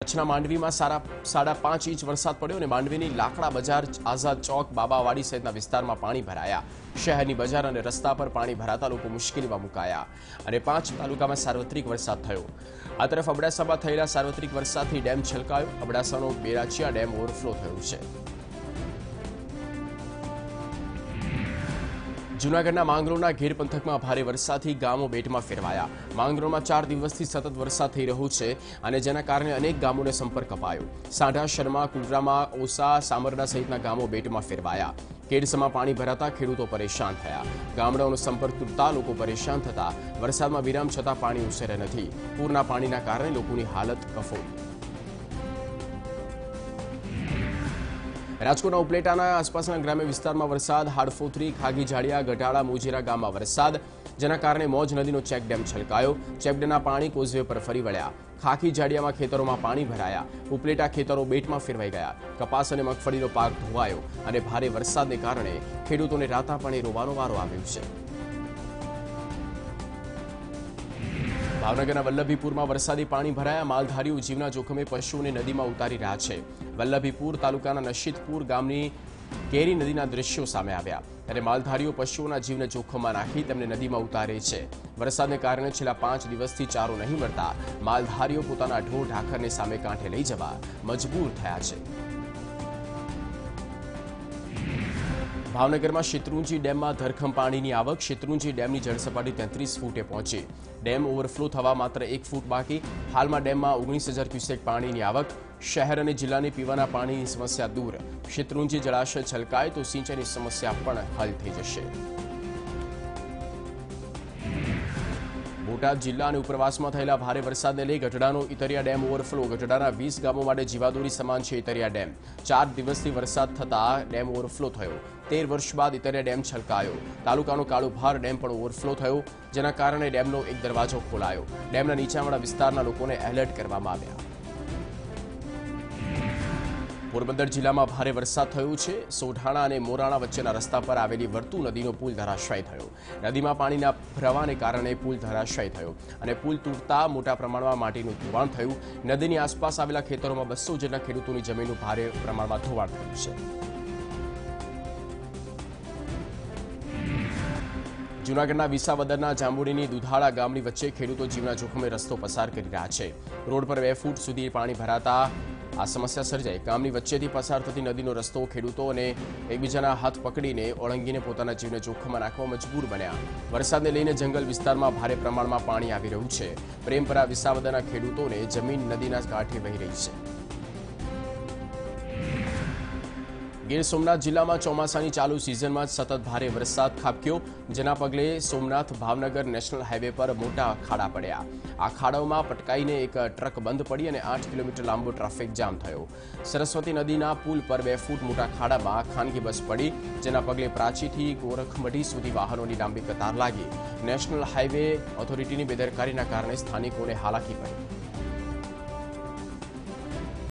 કચ્છના માંડવીમાં સારા સાડા પાંચ ઇંચ વરસાદ પડ્યો અને માંડવીની લાકડા બજાર, આઝાદ ચોક, બાબાવાડી સહિતના વિસ્તારમાં પાણી ભરાયા. શહેરની બજાર અને રસ્તા પર પાણી ભરાતા લોકો મુશ્કેલીમાં મુકાયા અને પાંચ તાલુકામાં સાર્વત્રિક વરસાદ થયો. આ તરફ અબડાસામાં થયેલા સાર્વત્રિક વરસાદથી ડેમ છલકાયો. અબડાસાનો બેરાચિયા ડેમ ઓવરફ્લો થયો છે. જૂનાગઢના માંગરોળના ઘેર પંથકમાં ભારે વરસાદથી ગામો બેટમાં ફેરવાયા. માંગરોળમાં ચાર દિવસથી સતત વરસાદ થઈ રહ્યો છે અને જેના કારણે અનેક ગામોને સંપર્ક અપાયો. સાંઢા, શર્મા, કુંડરામાં, ઓસા, સામરડા સહિતના ગામો બેટમાં ફેરવાયા. કેડસમાં પાણી ભરાતા ખેડૂતો પરેશાન થયા. ગામડાઓનો સંપર્ક તૂટતા લોકો પરેશાન થતા. વરસાદમાં વિરામ છતાં પાણી ઉછેરે નથી. પૂરના પાણીના કારણે લોકોની હાલત કફોડી. રાજકોટના ઉપલેટાના આસપાસના ગ્રામ્ય વિસ્તારમાં વરસાદ હાડફોથરી ખાગી જાડિયા ગઢાળા, મોજીરા ગામમાં વરસાદ, જેના કારણે મોજ નદીનો ચેકડેમ છલકાયો. ચેકડેમના પાણી કોઝવે પર ફરી વળ્યા. ખાખી જાડિયામાં ખેતરોમાં પાણી ભરાયા. ઉપલેટા ખેતરો બેટમાં ફેરવાઈ ગયા. કપાસ અને મગફળીનો પાક ધોવાયો અને ભારે વરસાદને કારણે ખેડૂતોને રાતા પાણી રોવાનો વારો આવ્યો છે. ભાવનગરના વલ્લભીપુરમાં વરસાદી પાણી ભરાયા. માલધારીઓ જીવના જોખમે પશુઓને નદીમાં ઉતારી રહ્યા છે. વલ્લભીપુર તાલુકાના નશીદપુર ગામની કેરી નદીના દ્રશ્યો સામે આવ્યા. ત્યારે માલધારીઓ પશુઓના જીવને જોખમમાં નાખી તેમને નદીમાં ઉતારે છે. વરસાદને કારણે છેલ્લા પાંચ દિવસથી ચારો નહીં મળતા માલધારીઓ પોતાના ઢોર ઢાખરને સામે કાંઠે લઈ જવા મજબૂર થયા છે. ભાવનગરમાં શેત્રુંજી ડેમમાં ધરખમ પાણીની આવક. શેત્રુંજી ડેમની જળસપાટી તેત્રીસ ફૂટે પહોંચી. ડેમ ઓવરફ્લો થવા માત્ર એક ફૂટ બાકી. હાલમાં ડેમમાં ઓગણીસ હજાર ક્યુસેક પાણીની આવક. શહેર અને જિલ્લાની પીવાના પાણીની સમસ્યા દૂર. શેત્રુંજી જળાશય છલકાય તો સિંચાઈની સમસ્યા પણ હલ થઈ જશે. બોટાદ જિલ્લા અને ઉપરવાસમાં થયેલા ભારે વરસાદને લઈ ગઢડાનો ઇતરિયા ડેમ ઓવરફ્લો. ગઢડાના વીસ ગામો માટે જીવાદોરી સમાન છે ઇતરિયા ડેમ. ચાર દિવસથી વરસાદ થતા ડેમ ઓવરફ્લો થયો. તેર વર્ષ બાદ ઇતરિયા ડેમ છલકાયો. તાલુકાનો કાળુભાર ડેમ પણ ઓવરફ્લો થયો, જેના કારણે ડેમનો એક દરવાજો ખોલાયો. ડેમના નીચાણવાળા વિસ્તારના લોકોને એલર્ટ કરવામાં આવ્યા. પોરબંદર જિલ્લામાં ભારે વરસાદ થયો છે. સોઢાણા અને મોરાણા વચ્ચેના રસ્તા પર આવેલી વર્તુ નદીનો પુલ ધરાશાય થયો. નદીમાં પાણીના પ્રવાહને કારણે પુલ ધરાશાય થયો અને પુલ તૂટતા મોટા પ્રમાણમાં માટીનું ધોવાણ થયું. નદીની આસપાસ આવેલા ખેતરોમાં બસો જેટલા ખેડૂતોની જમીનનું ભારે પ્રમાણમાં ધોવાણ થયું છે. જૂનાગઢના વિસાવદરના જાંબુડીની દુધાળા ગામની વચ્ચે ખેડૂતો જીવના જોખમે રસ્તો પસાર કરી રહ્યા છે. રોડ પર બે ફૂટ સુધી પાણી ભરાતા આ સમસ્યા સર્જાઈ. ગામની વચ્ચેથી પસાર થતી નદીનો રસ્તો, ખેડૂતો અને એકબીજાના હાથ પકડીને ઓળંગીને પોતાના જીવને જોખમમાં નાખવા મજબૂર બન્યા. વરસાદને લઈને જંગલ વિસ્તારમાં ભારે પ્રમાણમાં પાણી આવી રહ્યું છે. પ્રેમપરા વિસાવદરના ખેડૂતોને જમીન નદીના કાંઠે વહી રહી છે. ગીર સોમનાથ જિલ્લામાં ચોમાસાની ચાલુ સિઝનમાં સતત ભારે વરસાદ ખાબક્યો, જેના પગલે સોમનાથ ભાવનગર નેશનલ હાઈવે પર મોટા ખાડા પડ્યા. આ ખાડાઓમાં પટકાઈને એક ટ્રક બંધ પડી અને આઠ કિલોમીટર લાંબો ટ્રાફિક જામ થયો. સરસ્વતી નદીના પુલ પર બે ફૂટ મોટા ખાડામાં ખાનગી બસ પડી, જેના પગલે પ્રાચીથી ગોરખમઢી સુધી વાહનોની લાંબી કતાર લાગી. નેશનલ હાઈવે ઓથોરિટીની બેદરકારીના કારણે સ્થાનિકોને હાલાકી પડી.